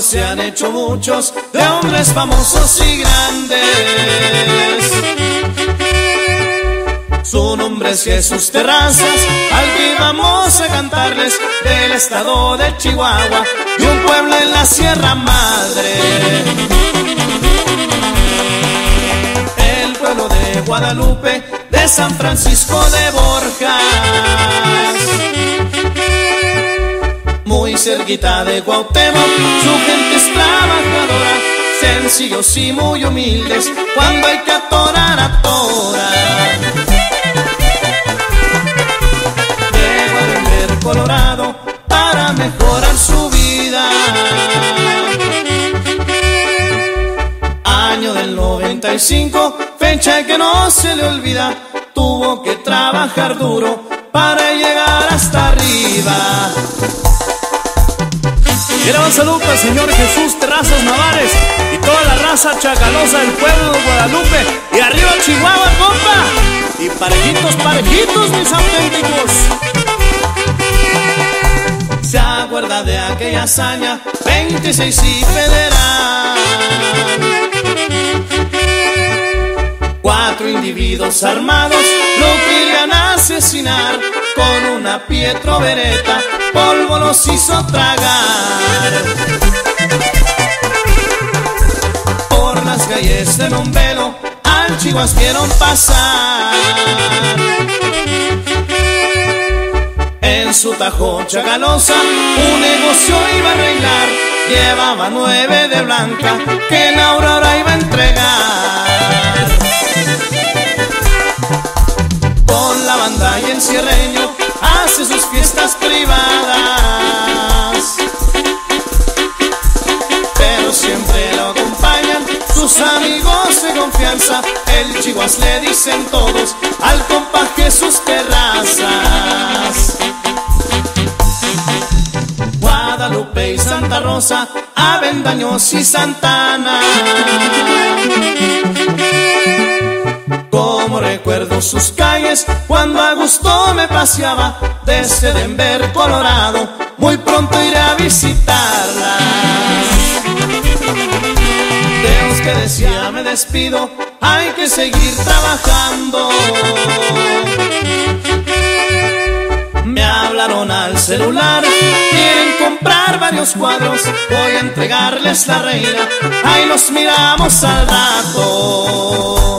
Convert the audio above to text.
se han hecho muchos de hombres famosos y grandes. Su nombre es Jesús Terrazas, al que vamos a cantarles del estado de Chihuahua, de un pueblo en la Sierra Madre. El pueblo de Guadalupe, de San Francisco de Borja cerquita de Cuauhtémoc, su gente es trabajadora, sencillos y muy humildes, cuando hay que atorar, atora. Llego a vender Colorado para mejorar su vida. Año del 95, fecha que no se le olvida, tuvo que trabajar duro para llegar hasta arriba. Un saludo al señor Jesús Terrazas Navares y toda la raza chacalosa del pueblo de Guadalupe. Y arriba Chihuahua, compa. Y parejitos, parejitos, mis auténticos. Se acuerda de aquella hazaña, 26 y federal. Cuatro individuos armados lo querían asesinar con una Pietro Beretta, polvo los hizo tragar. Por las calles de Nombelo al Chihuas vieron pasar. En su tajo chacalosa un negocio iba a arreglar. Llevaba nueve de blanca que en Aurora iba a entregar. Banda y el cierreño hace sus fiestas privadas. Pero siempre lo acompañan sus amigos de confianza. El chihuas le dicen todos al compa Jesús Terrazas. Guadalupe y Santa Rosa, Avendaños y Santana. Recuerdo sus calles cuando a gusto me paseaba desde Denver, Colorado. Muy pronto iré a visitarlas. Dios que decía me despido, hay que seguir trabajando. Me hablaron al celular, quieren comprar varios cuadros, voy a entregarles la reina, ahí nos miramos al rato.